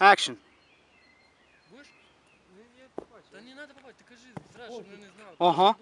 Action. Будешь? Ну, я побачив. Та не надо попасть, ты кажи зразу, щоб не знал. Ага.